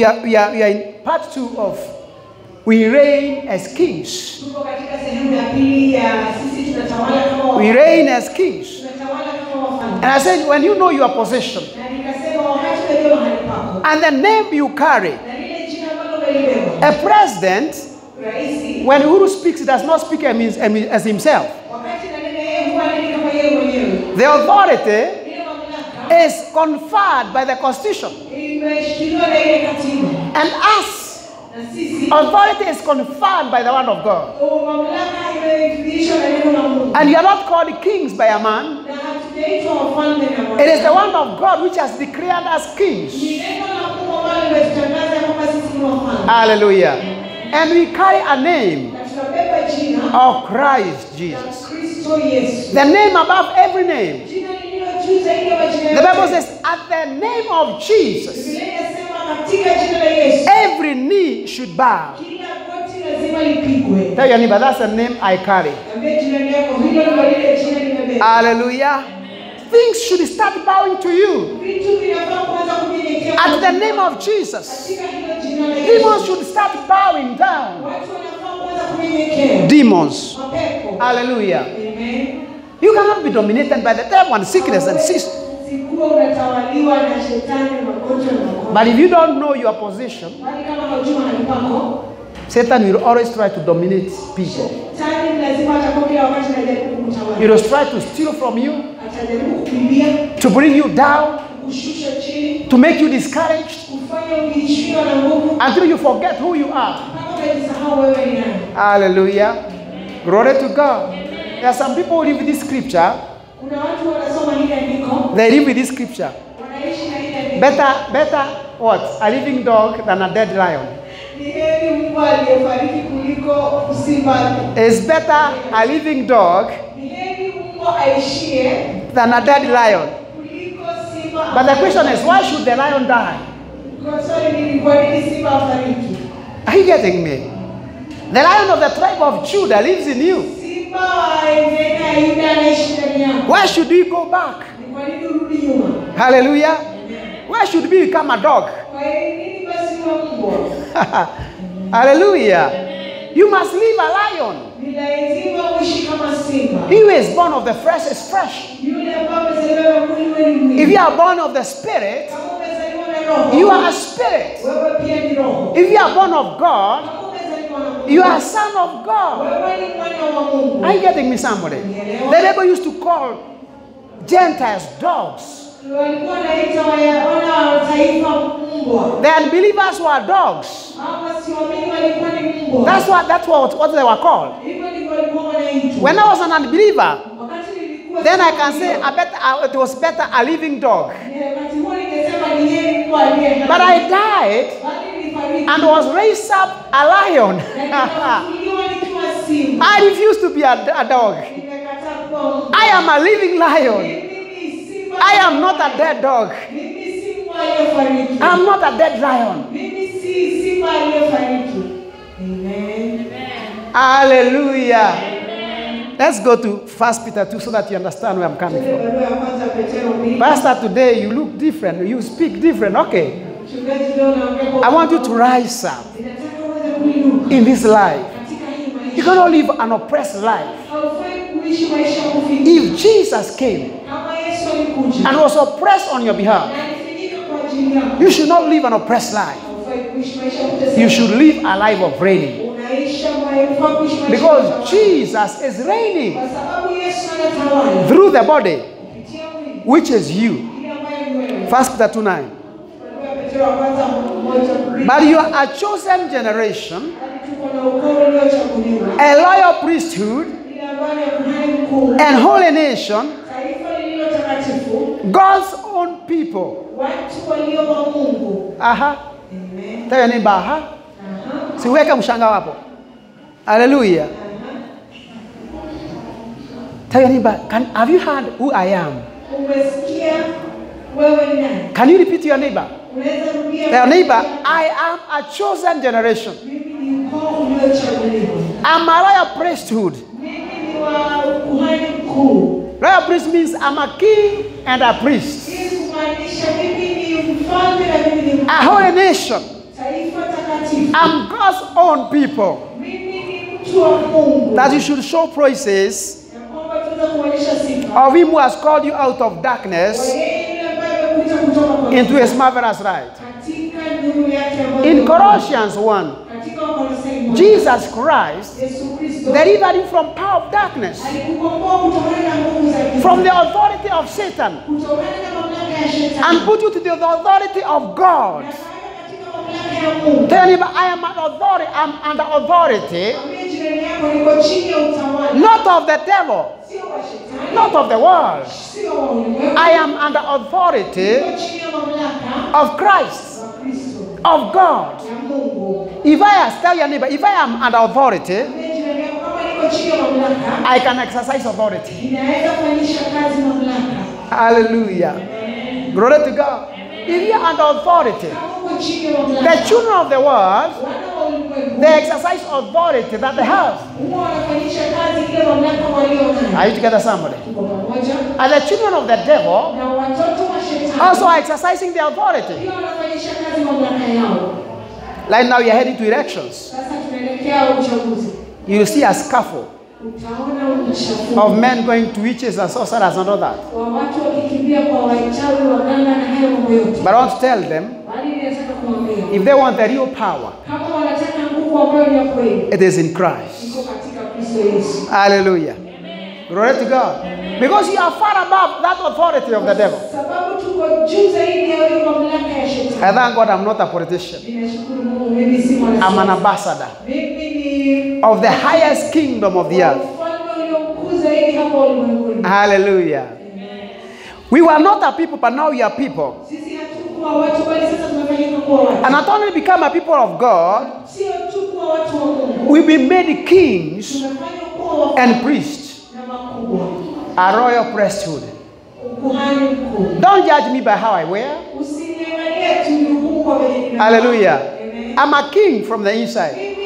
we are, we are, we are in part two of We Reign as Kings. We reign as kings. And I said, when you know your position and the name you carry, a president, when Uhuru speaks, does not speak as himself. The authority is conferred by the constitution. And us, authority is conferred by the word of God. And you are not called kings by a man. It is the word of God which has declared us kings. Hallelujah. And we carry a name of Christ Jesus. The name above every name. The Bible says, at the name of Jesus, every knee should bow. Tell your neighbor, that's the name I carry. Hallelujah. Things should start bowing to you. At the name of Jesus, demons should start bowing down. Demons. Hallelujah. You cannot be dominated by the devil and sickness and magonjwa. But if you don't know your position, Satan will always try to dominate people. He will try to steal from you, to bring you down, to make you discouraged until you forget who you are. Hallelujah. Glory to God. There are some people who live with this scripture. Kuna watu wanasoma hili andiko, They live with this scripture. wanaishi na hili andiko. Better, better what? A living dog than a dead lion. Ni heri mbwa aliyefariki kuliko simba. It's better a living dog Ni heri mbwa aishie than a dead lion. But the question is, why should the lion die? Kwa swali ni kwa nini simba afariki? Are you getting me? The lion of the tribe of Judah lives in you. Why should we go back? Hallelujah. Why should we become a dog? Hallelujah. You must live a lion. He who is born of the flesh is fresh. If you are born of the spirit, you are a spirit. If you are born of God, You are son of God. Are you getting me, somebody? The Bible used to call Gentiles dogs. The unbelievers were dogs. That's what that's what, what they were called. When I was an unbeliever, then I can say I bet uh, it was better a living dog. But I died. And was raised up a lion. I refuse to be a, a dog. I am a living lion. I am not a dead dog. Mimi si mbwa aliyefariki. I am not a dead lion. Amen. Hallelujah. Let's go to First Peter 2 so that you understand where I'm coming from. Pastor, today you look different. You speak different. Okay. I want you to rise up in this life. You cannot live an oppressed life. If Jesus came and was oppressed on your behalf, you should not live an oppressed life. You should live a life of reigning. Because. Jesus is reigning through the body, which is you. First Peter 2 9. But you are a chosen generation, Hadi tuko na a loyal priesthood, Ile ambayo ni ya kuhani mkuu. and holy nation, Taifa lililo takatifu. God's own people. Watu walio wa Mungu. Aha. Tell your neighbor, aha. Siweke mshanga wapo. Hallelujah. Tell your neighbor, can, have you heard who I am? Umesikia wewe ni nani? Can you repeat to your neighbor? Tell neighbor, I am a chosen generation. I'm a royal priesthood. Royal priest means I'm a king and a priest. A holy nation. I'm God's own people. That you should show praises of Him who has called you out of darkness into His marvelous ambayo In Colossians 1, katika Wakolosai moja. Jesus Christ delivered you from power of darkness, from the authority of Satan, and put you to the authority of God. Tell him, I am an authority, I'm under authority, Mwambie jirani yako niko chini ya utawala. not of the devil, Sio wa shetani. not of the world. Sio wa ulimwengu. I am under authority Niko chini ya mamlaka of Christ, of God. If I tell your neighbor, if I am under authority, Mwambie jirani yako kama niko chini ya mamlaka, I can exercise authority. ninaweza kufanyisha kazi mamlaka. Hallelujah. Glory to God. If you are under authority, the children of the world, they exercise authority that they have. Are you together, somebody? And the children of the devil also are exercising their authority. Like now, you're heading to elections. You see a scaffold of men going to witches and sorcerers and all that. wa watu wakikimbia kwa wachawi, waganga na hayo mambo yote. But I want to tell them Bali ninataka kumwambia if they want the real power, kama wanataka nguvu ambayo ni ya kweli, it is in Christ. iko katika Kristo Yesu. Hallelujah. Glory to God. Because you are far above that authority of the devil. Sababu tuko juu zaidi ya hiyo mamlaka ya I thank God I'm not a politician. Ninashukuru Mungu, mimi si I'm an ambassador of the highest kingdom of the earth. Hallelujah. We were not a people, but now we are people. And not only become a people of God, we've been made kings and priests, a royal priesthood. Don't judge me by how I wear. Hallelujah. I'm a king from the inside.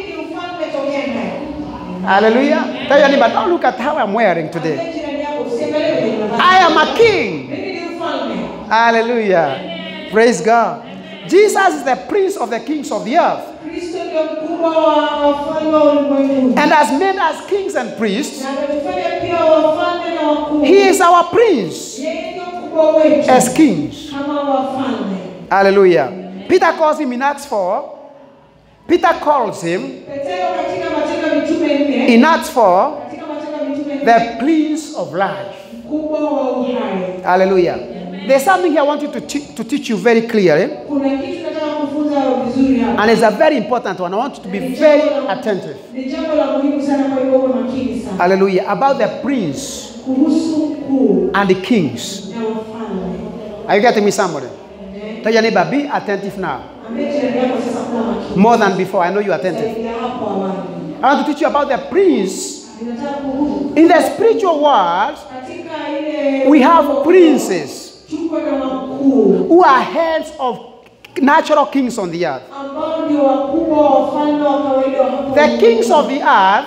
Hallelujah. Tell your neighbor, don't look at how I'm wearing today. I am a king. Hallelujah. Praise God. Jesus is the prince of the kings of the earth and has made us kings and priests. He is our prince as kings. Hallelujah. Peter calls him in Acts 4. Peter calls him in Acts 4 katika Matendo ya Mitume nne, the prince of life. Hallelujah. There's something here I want you to, te- to teach you very clearly, and it's a very important one. I want you to be very attentive. Hallelujah. About the prince and the kings. Are you getting me, somebody? Tell your neighbor, be attentive now. More than before. I know attentive. ya hapo awali. I want to teach you about the prince. In the spiritual world, we have princes who are heads of natural kings on the earth. The kings of the earth,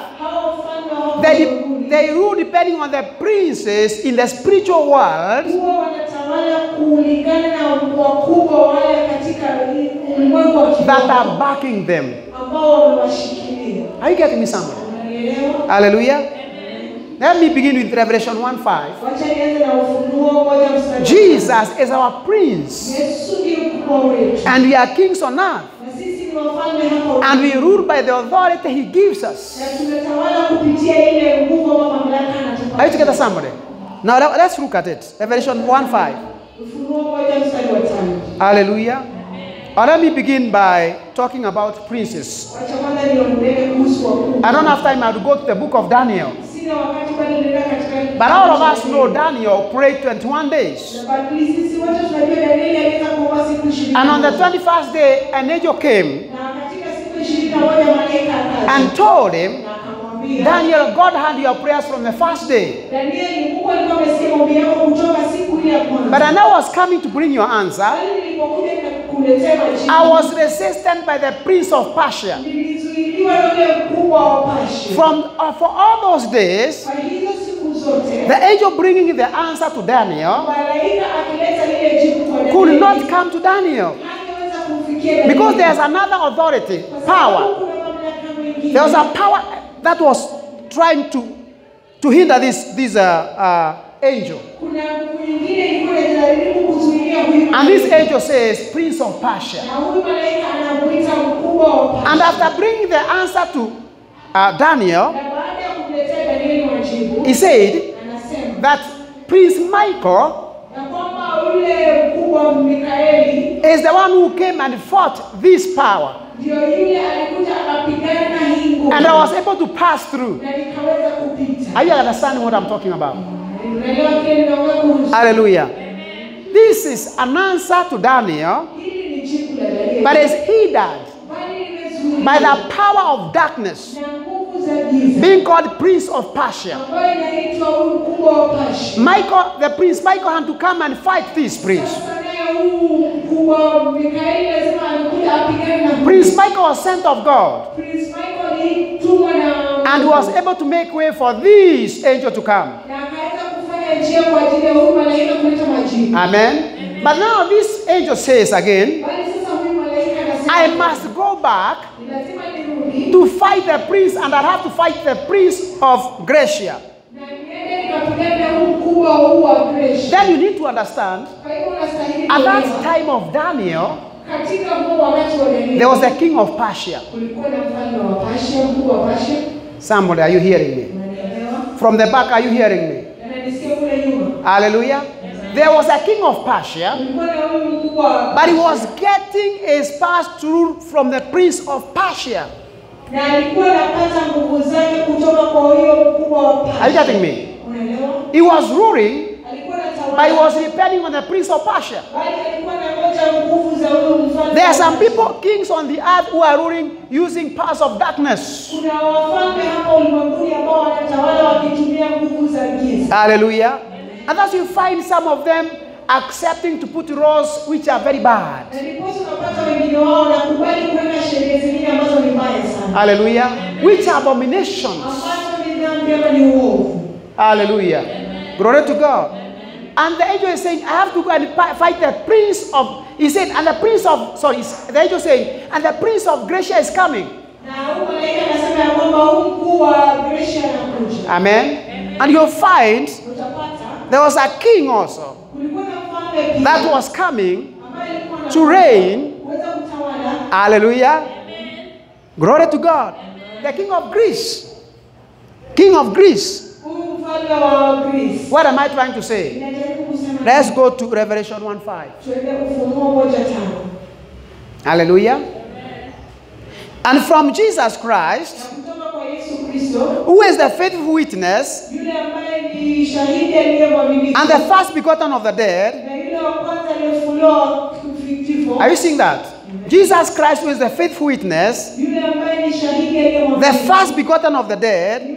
they, they rule depending on the princes in the spiritual world wanatawala kulingana na wakubwa wale katika ulimwengu wa that are backing them. ambao wamewashikilia. Are you getting me, somewhere? Unanielewa? Hallelujah. Let me begin with Revelation 1 5. Wacha nianze na Ufunuo moja mstari. wa Jesus is our prince, and we are kings on earth, and we rule by the authority He gives us. Are you together, somebody? Now let- let's look at it. Revelation 1 5. Ufunuo moja mstari wa tano. Hallelujah. Uh, let me begin by talking about princes. Wacha kwanza niongelee kuhusu wakuu. I don't have time now to go to the book of Daniel. Sina wakati bali nenda katika But all of us know Daniel prayed 21 days. Bali sisi wote tunajua Danieli aliweza kuomba siku ishirini And on the 21st day, an angel came na katika siku ishirini na moja malaika akaja and told him, Daniel, God heard your prayers from the first day. Danieli, Mungu alikuwa amesikia maombi yako kutoka siku ile ya But when I was coming to bring your answer, Bali nilipokuja nikakuletea majibu, I was resisted by the prince of Persia. nilizuiliwa na yule mkubwa wa Pashi. From uh, for all those days, Kwa hizo siku zote the angel bringing the answer to Daniel malaika akileta lile jibu kwa could not come to Daniel. hangeweza kumfikia kufikia Danieli. Because there's another authority, power. There was a power that was trying to, to hinder this, this uh, uh, angel. Kuna nguvu nyingine ilikuwa inajaribu kuzuilia huyu And this angel says, Prince of Persia. na huyu malaika anamuita mkubwa wa Persia. And after bringing the answer to uh, Daniel, na baada ya kumletea Danieli majibu he said that Prince Michael na kwamba yule mkubwa Mikaeli is the one who came and fought this power. And I was able to pass through. na nikaweza kupita. Are you understanding what I'm talking about? Hallelujah. This is an answer to Daniel, Hili ni jibu la Danieli. but it's hindered by the power of darkness, na nguvu za giza being called Prince of Persia. ambayo inaitwa huyu mkubwa wa Persia. Michael, the prince Michael had to come and fight this prince. Sasa naye huyu mkubwa wa Mikaeli lazima alikuja apigane na Prince Michael was sent of God Prince Michael alitumwa na and was able to make way for this angel to come. na akaweza kufanya njia kwa ajili ya huyu malaika kuleta majibu. Amen. But now this angel says again, Bali sasa huyu malaika anasema I must go back ni lazima nirudi to fight the prince and I have to fight the prince of Gracia. na niende nikapigane na huyu mkubwa huu wa Grecia. Then you need to understand, Kwa hivyo unastahili at that time of Daniel, katika huo wakati wa Danieli there was a king of Persia. kulikuwa na mfalme wa Persia, mkuu wa Persia. Somebody, are you hearing me? From the back, are you hearing me? Na nanisikia kule nyuma. Hallelujah. There was a king of Persia, Kulikuwa na huyu mkubwa wa but he was getting his past rule from the prince of Persia. na alikuwa anapata nguvu zake kutoka kwa huyo mkubwa wa Persia. Are you getting me? He was ruling, but he was depending on the prince of Persia. Bali alikuwa anangoja nguvu za huyo mfalme. There are some people, kings on the earth, who are ruling using powers of darkness. Kuna wafalme hapa ulimwenguni ambao wanatawala wakitumia nguvu za giza. Hallelujah. And thus you find some of them accepting to put laws which are very bad. Na ndiposa unapata wengine wao wanakubali kuweka sheria zingine ambazo ni mbaya sana, Hallelujah. Which are abominations. ambazo ni dhambi ama ni uovu. Hallelujah. Glory to God. And the angel is saying, I have to go and fight the prince of, he said, and the prince of, sorry, the angel saying, and the prince of Gracia is coming. Amen. And you'll find there was a king also that was coming to reign. Hallelujah. Glory to God. The king of Greece. King of Greece. What am I trying to say? Let's go to Revelation 1 5. tuende Ufunuo moja tano. Hallelujah. And from Jesus Christ, kutoka kwa Yesu Kristo who is the faithful witness yule ambaye ni shahidi aliye mwaminifu and the first begotten of the dead. na yule wa kwanza aliyefunuliwa kifo Are you seeing that? Jesus Christ, who is the faithful witness, yule ambaye ni shahidi aliye the first begotten of the dead,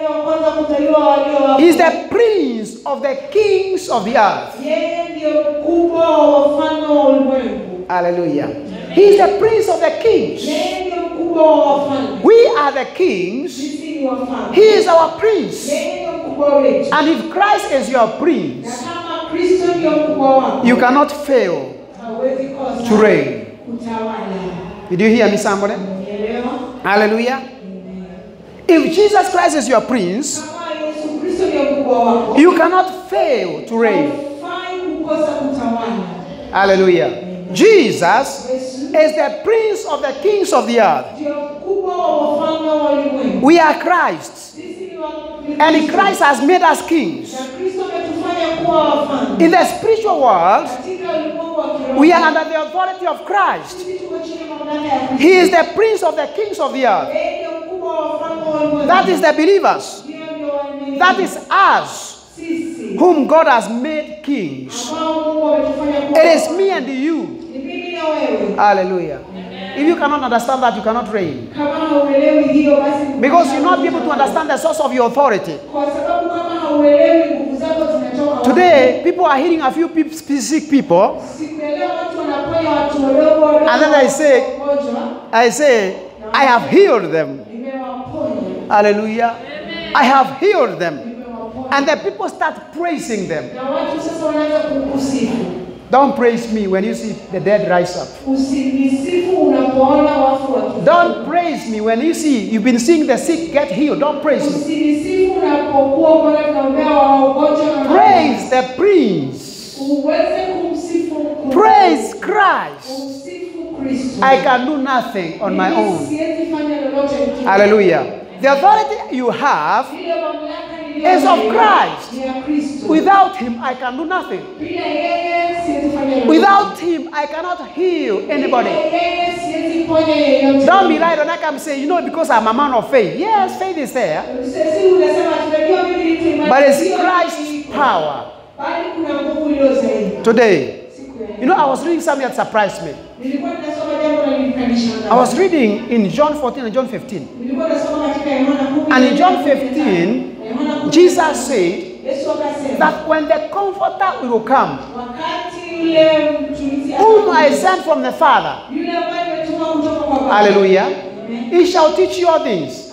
yule ambaye aliye wa kwanza kuzaliwa walio wafu. is the prince of the kings of the earth. yeye ndiyo mkubwa wa wafalme wa ulimwengu Hallelujah. He is the prince of the kings. yeye ndiyo mkubwa wa wafalme We are the kings. sisi ni wafalme He is our prince. yeye ndiyo mkubwa wetu And if Christ is your prince, kama Kristo ndiyo mkubwa wako you cannot fail to reign. Did you hear me, somebody? Hallelujah. If Jesus Christ is your prince, you cannot fail to reign. Hallelujah. Jesus is the prince of the kings of the earth. We are Christ. And Christ has made us kings. In the spiritual world, we are under the authority of Christ. He is the prince of the kings of the earth. That is the believers. That is us, whom God has made kings. It is me and you. Hallelujah. If you cannot understand that, you cannot reign. Because you'll not be able to understand the source of your authority. Today, people are healing a few sick people. And then I say- I say, I have healed them. Hallelujah. I have healed them. And the people start praising them. Don't praise me when you see the dead rise up. Don't praise me when you see you've been seeing the sick get healed. Don't praise me. Praise the prince. Praise Christ. I can do nothing on my own. Hallelujah. The authority you have, Is of Christ. without him, I can do nothing. Without him, I cannot heal anybody. Don't be right on that and say, you know, because I'm a man of faith. Yes, faith is there, but it's Christ's power. Today. You know, I was reading something that surprised me. I was reading in John 14 and John 15. Nilikuwa nasoma katika Yohana 10. And in John 15, Jesus said that when the Comforter will come, whom I sent from the Father, hallelujah, he shall teach you all things.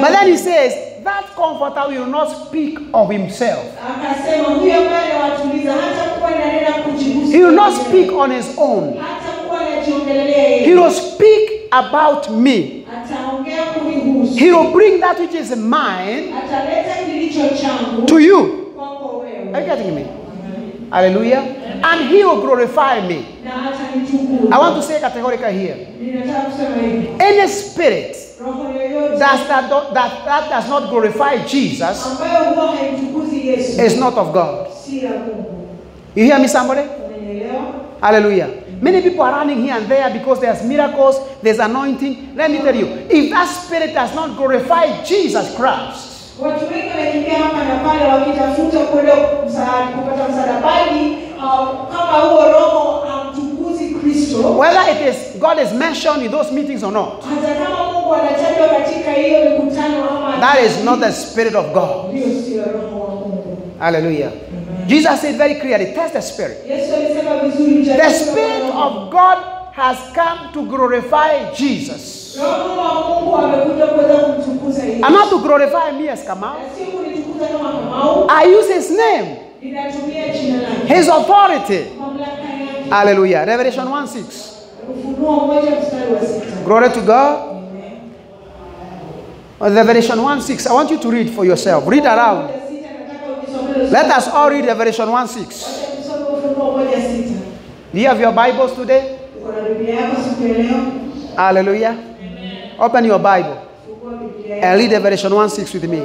But then he says, that Comforter will not speak of himself. Akasema huyo ambaye anawatuliza hata kuwa ananena kujihusu. He will not speak on his own. Hata kuwa anajiongelelea yeye. He will speak about me. He will bring that which is mine Ataleta kilicho changu to you. Are you getting me? Hallelujah. And he will glorify me. I want to say categorically here. Any spirit Yoyote that, that, that, does not glorify Jesus is not of God. You hear me, somebody? Hallelujah. Many people are running here and there because there's miracles, there's anointing. Let me tell you, if that spirit does not glorify Jesus Christ, whether it is God is mentioned in those meetings or not, hata kama Mungu anatajwa katika hiyo mikutano ama that is not the spirit of God. hiyo sio roho wa Mungu. Hallelujah. Jesus said very clearly, test the spirit. Yesu alisema vizuri, The spirit of God has come to glorify Jesus. Roho wa Mungu amekuja kuweza kumtukuza Yesu. And not to glorify me as Kamau. Na si kunitukuza kama Kamau, I use his name, ninatumia jina lake, his authority. Hallelujah. Revelation 1 6. Ufunuo moja mstari wa sita. Glory to God. Revelation 1 6. I want you to read for yourself. Read around. Let us all read Revelation 1 6. Wacha tusome Ufunuo moja sita. Do you have your Bibles today? Hallelujah. Open your Bible and read Revelation 1 6 with me.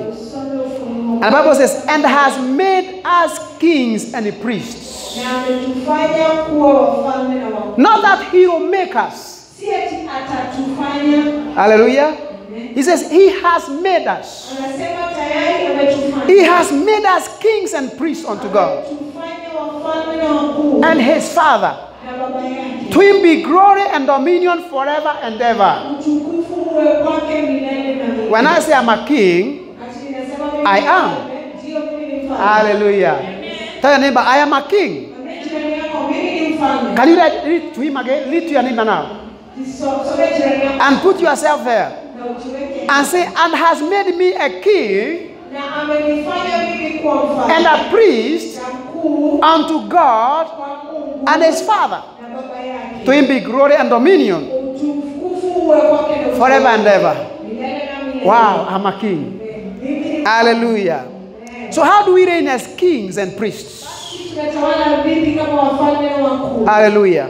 And the Bible says, and has made us kings and priests. Na ametufanya kuwa wafalme na wakuu. Not that he will make us. Hallelujah. He says, he has made us. Anasema tayari ametufanya. He has made us kings and priests unto God. Ametufanya wafalme na wakuu. And his Father. Na baba yake. To him be glory and dominion forever and ever. Utukufu uwe kwake milele na milele. When I say I'm a king, Ati ninasema mimi I am. hallelujah. Tell your neighbor, I am a king. Can you read, read to him again? Read to your neighbor now. And put yourself there. And say, and has made me a king and a priest unto God and his Father. To him be glory and dominion forever and ever. Wow, I'm a king. Hallelujah. So, how do we reign as kings and priests? Hallelujah.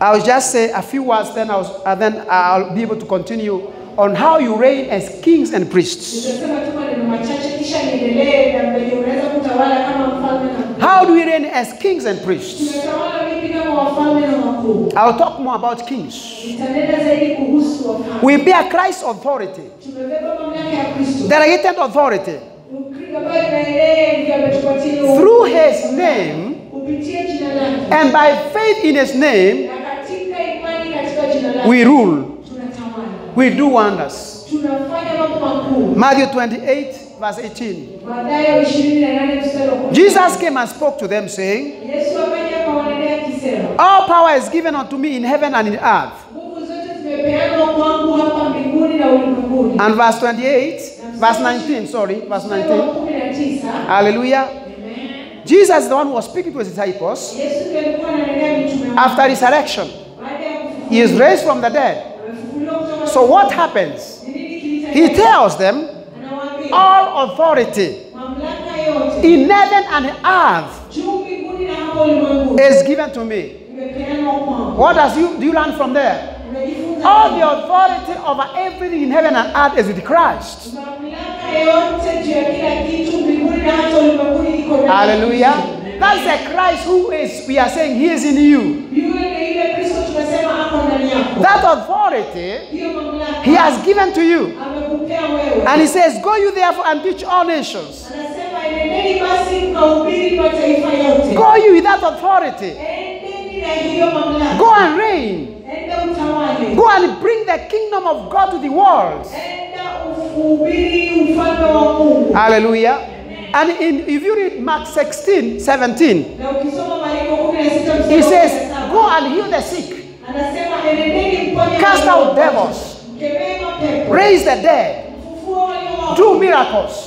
I'll just say a few words, then I'll, uh, then I'll be able to continue on how you reign as kings and priests. How do we reign as kings and priests? I'll talk more about kings. We bear Christ's authority, delegated authority, through his name and by faith in his name, we rule, we do wonders. Matthew 28, verse 18. Mathayo 28 mstari wa kumi. Jesus came and spoke to them, saying, Yesu akaja akawanenea akisema, All power is given unto me in heaven and in earth. nguvu zote zimepeanwa kwangu hapa mbinguni na ulimwenguni. And verse 28, verse 19, sorry, verse 19. kumi. Hallelujah. Jesus is the one who was speaking to his disciples Yesu ndiye alikuwa ananenea mitume wake. after resurrection. Baada ya kufufuka, He is raised from the dead. So what happens? Ni nini kilitendeka? He tells them, All authority in heaven and earth is given to me. What does you do you learn from there? All the authority over everything in heaven and earth is with Christ. Hallelujah. That's the Christ who is, we are saying, He is in you. That authority He has given to you. And He says, Go you therefore and teach all nations. Anasema enendeni basi mkahubiri mataifa yote. Go you with that authority. Endeni na hiyo mamlaka. Go and reign. Go and bring the kingdom of God to the world. Enda uhubiri ufalme wa Mungu. Hallelujah. And in, if you read Mark 16, 17, Na ukisoma Marko 16 mstari He says, Go and heal the sick, anasema enendeni mponye Cast out devils. raise the dead, mfufue walio wafu, do miracles.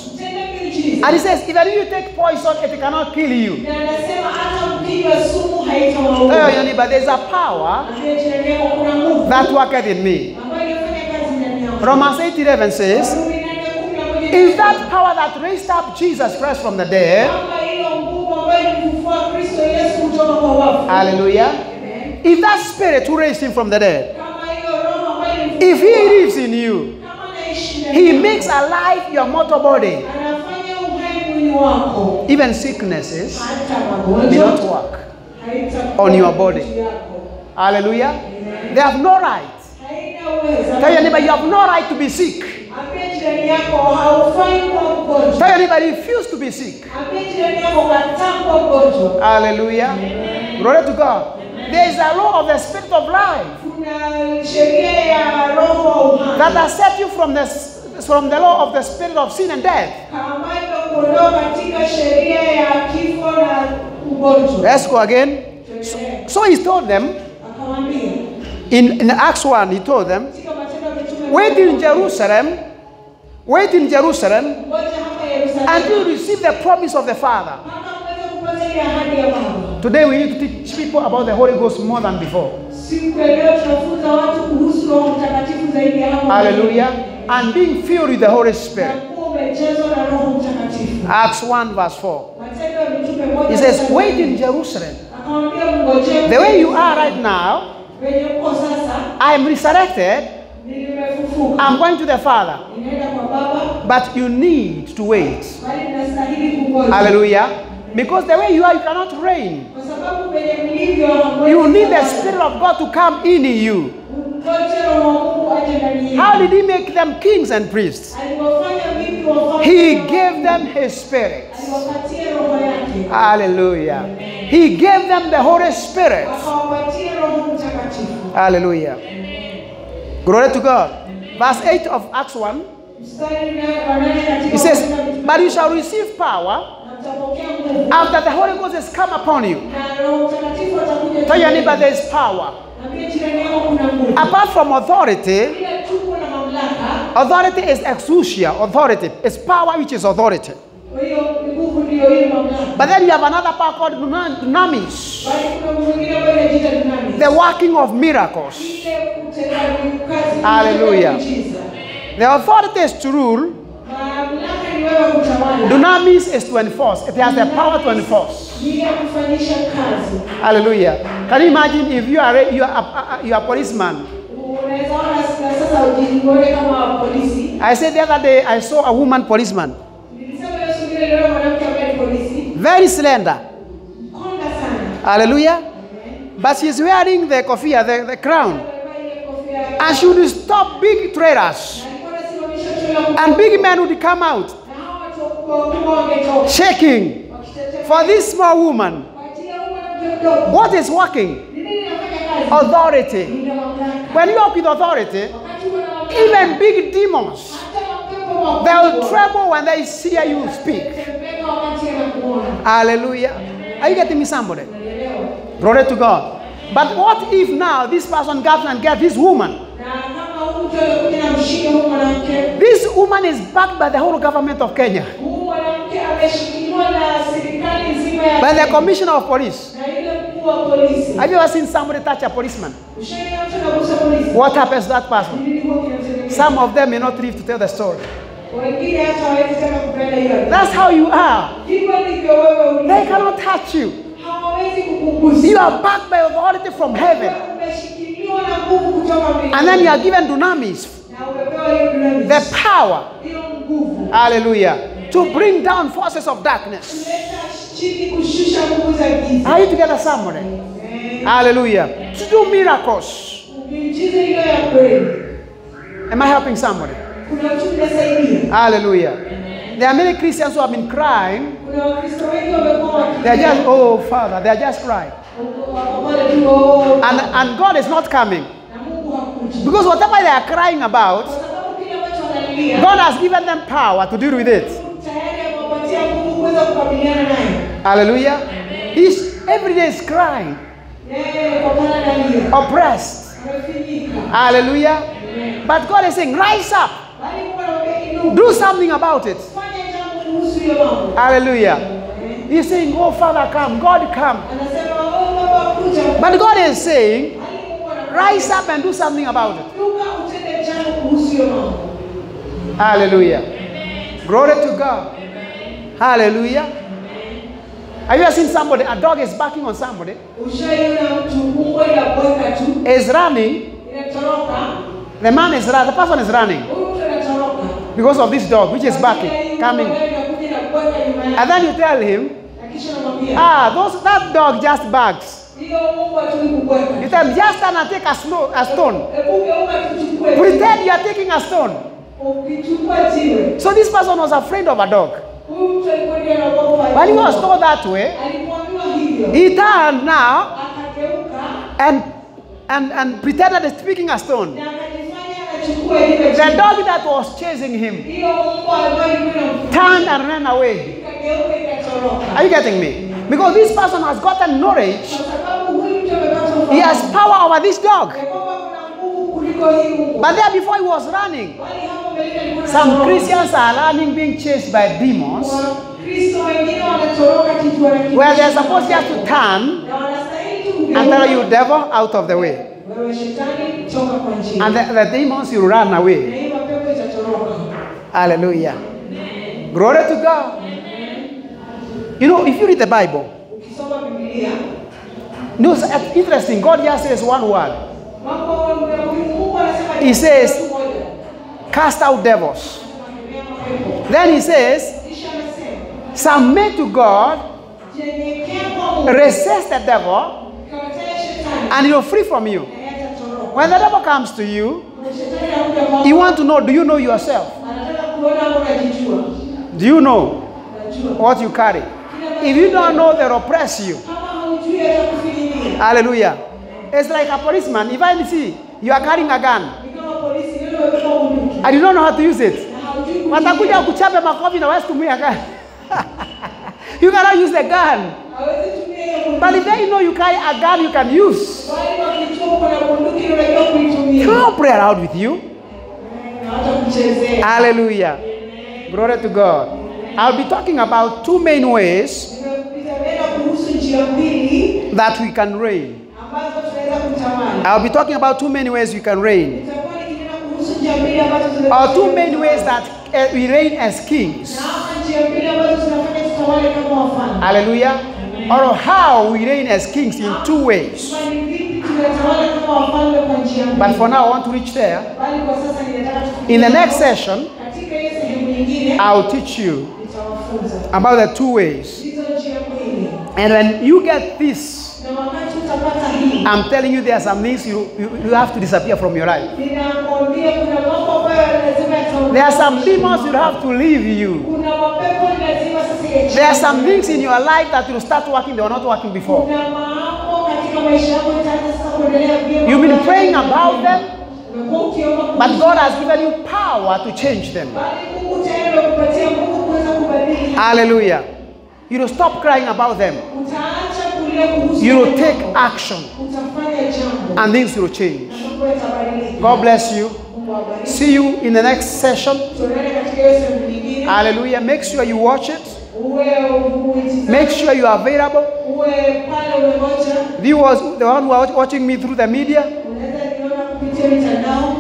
And He says, Even if you take poison, it cannot kill you. Na anasema hata mkinywa sumu haitawaua. Tell your neighbor, there's a power Ambie jirani yako kuna nguvu that worketh in me. ambayo inafanya kazi ndani yako. Romans 8 11 says, Warumi nane kumi na moja Is that power that raised up Jesus Christ from the dead? kwamba hiyo nguvu ambayo ilimfufua Kristo Yesu kutoka kwa wafu. Hallelujah. If that spirit who raised him from the dead, if he lives in you, he makes alive your mortal body. Even sicknesses may not work. on your body. Hallelujah. They have no right. Tell your neighbor, you have no right to be sick. Tell your neighbor, refuse to be sick. Hallelujah. Glory to God. There is a law of the spirit of life that has set you from the from the law of the spirit of sin and death. Let's go again. Tuendelee. So he told them in, in Acts 1, he told them, wait in Jerusalem, wait in Jerusalem until you receive the promise of the Father. Today we need to teach people about the Holy Ghost more than before. Siku leo tunafunza watu kuhusu Roho Mtakatifu zaidi hapo. Hallelujah. And being filled with the Holy Spirit. Acts 1 verse 4. Matendo ya Mitume moja He says, wait in Jerusalem. The way you are right now, I am resurrected. I'm going to the Father. But you need to wait. Hallelujah. Because the way you are, you cannot reign. Kwa sababu venye mlivyo hamwezi You need the. Spirit of God to come in you. Ngoje Roho wa Mungu aje ndani yenu. How did He make them kings and priests? Aliwafanya vipi wafalme? He gave them His Spirit. Hallelujah. He gave them the Holy Spirit. Hallelujah. Glory to God. Verse 8 of Acts 1. Mstari na- wa nane katika He says, Matendo ya Mitume, But you shall receive power na mtapokea nguvu. After the Holy Ghost has come upon you. Tell your neighbor there is power. Apart from authority, authority is exousia, authority. It's power which is authority. But then you have another power called duna- dunamis, the working of miracles. Hallelujah. The authority is to rule, Dunamis is to enforce. It has the power to enforce. Hallelujah. Can you imagine if you are a, you are a, you are a policeman? I said the other day I saw a woman policeman, very slender. Hallelujah. But she's wearing the kofia, the, the crown. And she would stop big traders. And big men would come out shaking for this small woman. What is working? Authority. When you walk with authority, even big demons, they will tremble when they see you speak. Hallelujah. Are you getting me, somebody? Glory to God. But what if now this person comes and gets this woman? This woman is backed by the whole government of Kenya. huyu mwanamke ameshikiliwa na serikali nzima ya But the commissioner of police, na yule mkuu wa polisi. have you ever seen somebody touch a policeman? Ushaona mtu anagusa polisi? What happens to that person? Nini huwa kinamtendekea? Some of them may not live to tell the story. Wengine hata hawezi tena kupenda hiyo. hadithi. That's how you are. Hivyo ndivyo wewe. They cannot touch you. You are backed by authority from heaven. Umeshikiliwa na nguvu kutoka mbinguni. And then you are given dunamis, na umepewa hiyo dunamis. the power, hiyo nguvu. hallelujah, to bring down forces of darkness. Kuleta chini kushusha nguvu za giza. Are you together, somebody? Eh, Hallelujah. To do miracles. Miujiza hiyo ya kweli. Am I helping somebody? Kuna mtu mnasaidia. Hallelujah. There are many Christians who have been crying. They are just, oh, Father, they are just crying. And, and God is not coming. Because whatever they are crying about, God has given them power to deal with it. Hallelujah. He's every day is crying, oppressed. Hallelujah. But God is saying, rise up, Bali Mungu anamwambia inuka. do something about it. Fanya jambo kuhusu hiyo mambo. Hallelujah. He's saying, Oh, Father, come. God, come. Anasema, Baba kuja. But God is saying, Bali Mungu anamwambia, rise up and do something about it. Inuka utende jambo kuhusu hiyo mambo. Hallelujah. Glory to God. Hallelujah. Have you ever seen somebody, a dog is barking on somebody, Ushaiona mtu mbwa inabweka tu is running, the man is running, the person is running huyu mtu anatoroka because of this dog which is barking, coming. And then you tell him, ah, those, that dog just barks. You tell him, just and take a, snow, a stone. Pretend you are taking a stone. So this person was afraid of a dog. When he was told that way, he turned now and, and, and pretended he's picking a stone. The dog that was chasing him Hiyo mbwa ambayo ilikuwa inamfuata turned and ran away. Are you getting me? Because this person has gotten knowledge. Kwa sababu huyu mtu amepata He has power over this dog. ya kwamba kuna nguvu kuliko hii mbwa. But there before he was running, Bali hapo mbeleni alikuwa some. Christians are running being chased by demons Wakristo wengine wanatoroka kitu wanakimbia. where they're supposed to turn and tell you, devil, out of the way. Wewe shetani toka kwa njia. And the, the demons will run away. hii mapepo itatoroka. Hallelujah. Glory to God. You know, if you read the Bible, Ukisoma Biblia, you know, it's interesting. God just says one word mambo ya huyu Mungu anasema He says- cast out devils. Then he says, submit to God, "Nyenyekea kwa Mungu, resist the devil, and he'll free from you. Naye atatoroka." When the devil comes to you, Na shetani anakuja kwako, you want to know do you know yourself? Do you know what you carry? If you don't know, they'll oppress you. Hallelujah. It's like a policeman. If I see you are carrying a gun and you don't know how to use it, you cannot use the gun. But if they know you carry a gun, you can use. Bali wakijua uko na bunduki na unajua kuitumia. I'll pray around with you. Hallelujah. Glory to God. I'll be talking about two main ways Nimepita neno kuhusu njia mbili that we can reign. ambazo tunaweza kutamani. I'll be talking about two main ways we can reign. Nitakuwa nikinena kuhusu njia mbili ambazo tunaweza Or two main ways that uh, we reign as kings. Na hapa njia mbili ambazo zinafanya tutawale kama wafalme. Hallelujah. Or how we reign as kings in two ways. But for now, I want to reach there. In the next session, I'll teach you about the two ways. And when you get this, I'm telling you there are some things you, you, you have to disappear from your life. There are some demons you have to leave you. There are some things in your life that will start working, they were not working before. You've been praying about them, but God has given you power to change them. Hallelujah. You will stop crying about them. You will take action and things will change. God bless you. See you in the next session. Hallelujah. Make sure you watch it. Make sure you are available. Viewers, the one who are watching me through the media, Unaweza niona kupitia mitandao,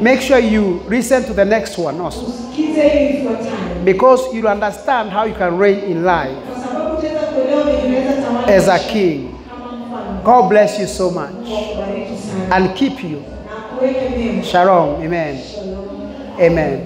make sure you listen to the next one also. usikize hii ifuatayo, Because you'll understand how you can reign in life kwa sababu utaweza kuelewa venye unaweza tawala as a king. God bless you so much and keep you. na kuweke mema. Shalom. Amen. Amen.